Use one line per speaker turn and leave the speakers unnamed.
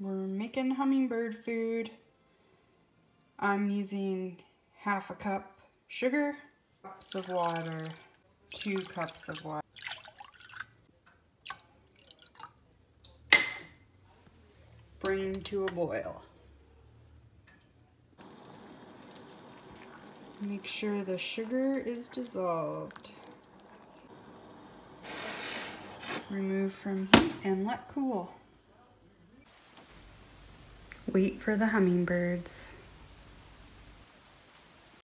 We're making hummingbird food. I'm using half a cup sugar, cups of water, two cups of water. Bring to a boil. Make sure the sugar is dissolved. Remove from heat and let cool. Wait for the hummingbirds.